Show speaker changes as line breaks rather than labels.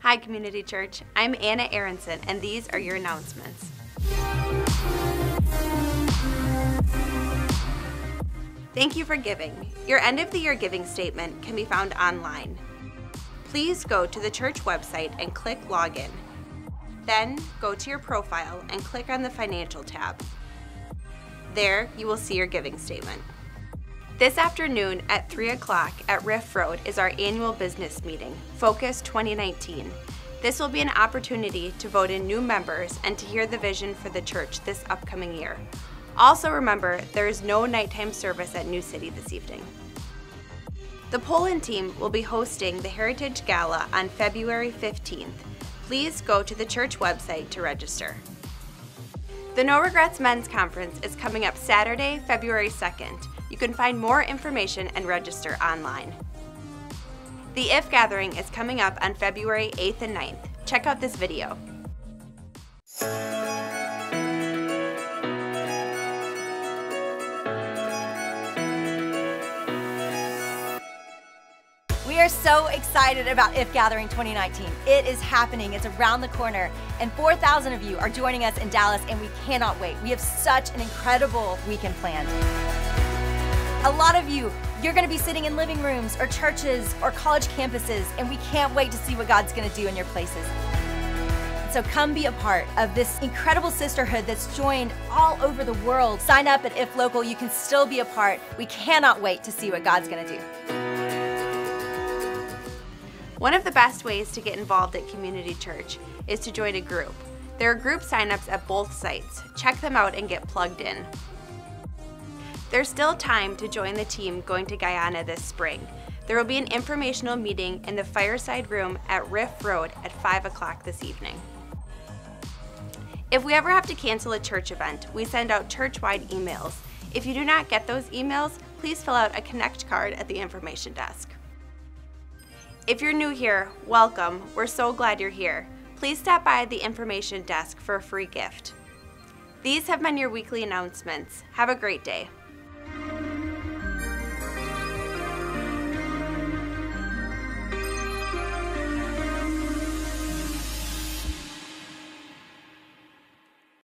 Hi, Community Church. I'm Anna Aronson, and these are your announcements. Thank you for giving. Your end of the year giving statement can be found online. Please go to the church website and click Login. Then go to your profile and click on the Financial tab. There, you will see your giving statement. This afternoon at 3 o'clock at Riff Road is our annual business meeting, Focus 2019. This will be an opportunity to vote in new members and to hear the vision for the church this upcoming year. Also remember, there is no nighttime service at New City this evening. The Poland team will be hosting the Heritage Gala on February 15th. Please go to the church website to register. The No Regrets Men's Conference is coming up Saturday, February 2nd. You can find more information and register online. The IF Gathering is coming up on February 8th and 9th. Check out this video.
We are so excited about IF Gathering 2019. It is happening, it's around the corner, and 4,000 of you are joining us in Dallas, and we cannot wait. We have such an incredible weekend planned. A lot of you, you're gonna be sitting in living rooms or churches or college campuses, and we can't wait to see what God's gonna do in your places. So come be a part of this incredible sisterhood that's joined all over the world. Sign up at If Local, you can still be a part. We cannot wait to see what God's gonna do.
One of the best ways to get involved at Community Church is to join a group. There are group signups at both sites. Check them out and get plugged in. There's still time to join the team going to Guyana this spring. There will be an informational meeting in the Fireside Room at Riff Road at 5 o'clock this evening. If we ever have to cancel a church event, we send out church-wide emails. If you do not get those emails, please fill out a Connect card at the information desk. If you're new here, welcome. We're so glad you're here. Please stop by the information desk for a free gift. These have been your weekly announcements. Have a great day.